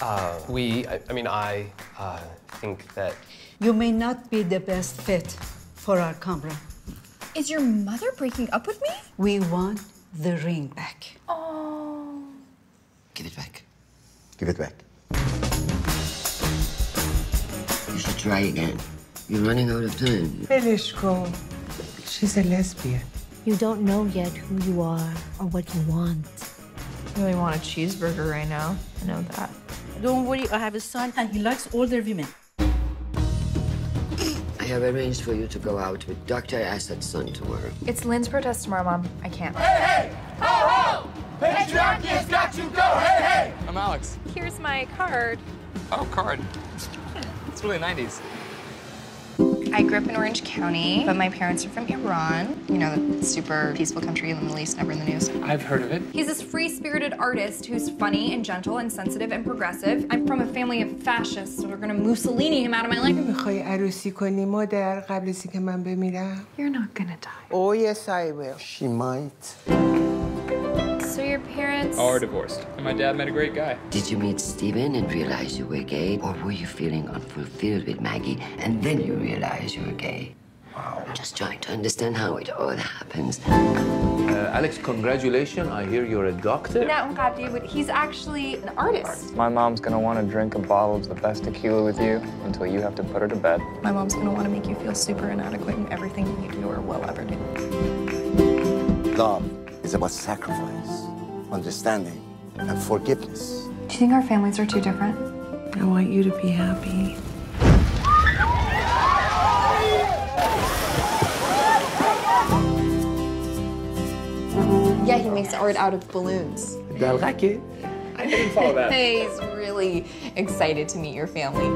Uh, we, I, I mean, I uh, think that You may not be the best fit for our Kamra. Is your mother breaking up with me? We want the ring back. Oh. Give it back. Give it back. You should try again. You're running out of time. Belishko. She's a lesbian. You don't know yet who you are or what you want. I really want a cheeseburger right now. I know that. Don't worry, I have a son and he likes older women. I have arranged for you to go out with Dr. Assad's son tomorrow. It's Lynn's protest tomorrow, Mom. I can't. Hey, hey! Ho, ho! Patriarchy has got you go! Hey, hey! I'm Alex. Here's my card. Oh, card. It's really 90s. I grew up in Orange County, but my parents are from Iran. You know, super peaceful country in the Middle East, never in the news. I've heard of it. He's this free-spirited artist who's funny and gentle and sensitive and progressive. I'm from a family of fascists, so we're gonna Mussolini him out of my life. You're not gonna die. Oh, yes, I will. She might. So your parents... Are divorced. And my dad met a great guy. Did you meet Steven and realize you were gay? Or were you feeling unfulfilled with Maggie and then you realize you were gay? Wow. I'm just trying to understand how it all happens. Uh, Alex, congratulations. I hear you're a doctor. No, Gabdi, but he's actually an artist. My mom's gonna want to drink a bottle of the best tequila with you until you have to put her to bed. My mom's gonna want to make you feel super inadequate in everything you do or will ever do. Love is about sacrifice, understanding, and forgiveness. Do you think our families are too different? I want you to be happy. Yeah, he makes art out of balloons. I didn't follow that. He's really excited to meet your family.